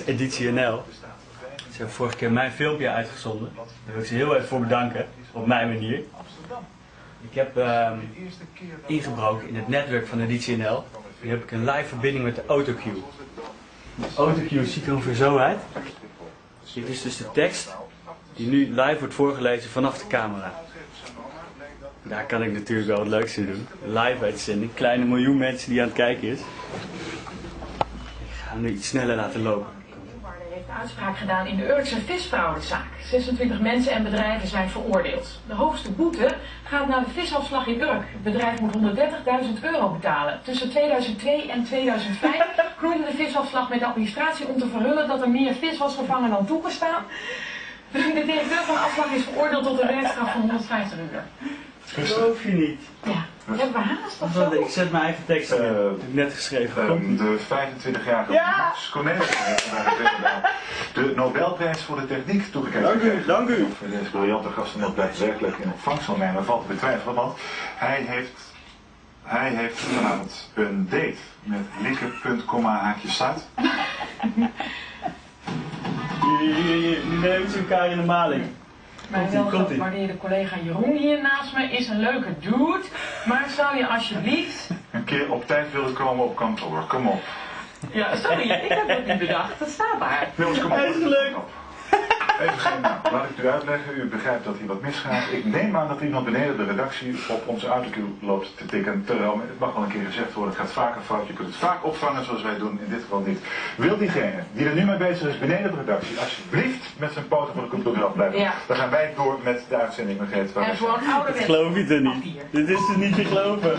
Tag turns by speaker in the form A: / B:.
A: Editie NL. Ze hebben vorige keer mijn filmpje uitgezonden. Daar wil ik ze heel even voor bedanken, op mijn manier. Ik heb ehm, ingebroken in het netwerk van editie NL. Nu heb ik een live verbinding met de AutoCue. De AutoCue ziet er ongeveer zo uit. Dit is dus de tekst die nu live wordt voorgelezen vanaf de camera. Daar kan ik natuurlijk wel het leukste doen. Live uitzending, kleine miljoen mensen die aan het kijken is. Hem nu iets sneller laten lopen.
B: Heeft uitspraak gedaan in de Urkse visfraudezaak. 26 mensen en bedrijven zijn veroordeeld. De hoogste boete gaat naar de visafslag in Urk. Het bedrijf moet 130.000 euro betalen. Tussen 2002 en 2005 groeide de visafslag met de administratie om te verhullen dat er meer vis was gevangen dan toegestaan. De directeur van de afslag is veroordeeld tot een werkstraf van 150 uur.
A: Geloof je niet?
B: Ja, hebben we haast of
A: Want
B: zo?
A: Ik zet mijn eigen tekst in.
C: Eh,
A: Dat heb ik net geschreven. Niet.
C: de 25-jarige
A: Ja!
C: Max Cornelis heeft vandaag inderdaad de Nobelprijs voor de techniek toegekend.
A: Dank u, dank u.
C: Of Deze briljante gasten blijft werkelijk in ontvangst zal nemen, valt te betwijfelen, want hij heeft, hij heeft vanavond een date met Lieke.komma haakje staat.
A: Hier, hier, hier. Nu nemen ze elkaar in de maling.
B: Mijn
A: komt-ie.
B: welgewaardeerde collega Jeroen hier naast me is een leuke dude. Maar zou je alsjeblieft...
C: Een keer op tijd willen komen op kantoor. Kom op.
B: Ja, sorry, ik heb dat niet bedacht. Dat staat daar.
C: Jongens, kom op.
A: Hij is gelukt.
C: Even geen. Laat ik u uitleggen. U begrijpt dat hier wat misgaat. Ik neem aan dat iemand beneden de redactie op onze autocue loopt te tikken. Terwijl, het mag wel een keer gezegd worden, het gaat vaker fout. Je kunt het vaak opvangen zoals wij doen, in dit geval niet. Wil diegene die er nu mee bezig is beneden de redactie, alsjeblieft met zijn poten voor de cultuur afblijven.
B: Ja.
C: Dan gaan wij door met de uitzending. Margreet, waar
B: En gewoon ouderwets.
A: Ik geloof het er niet. Dit is er niet te geloven.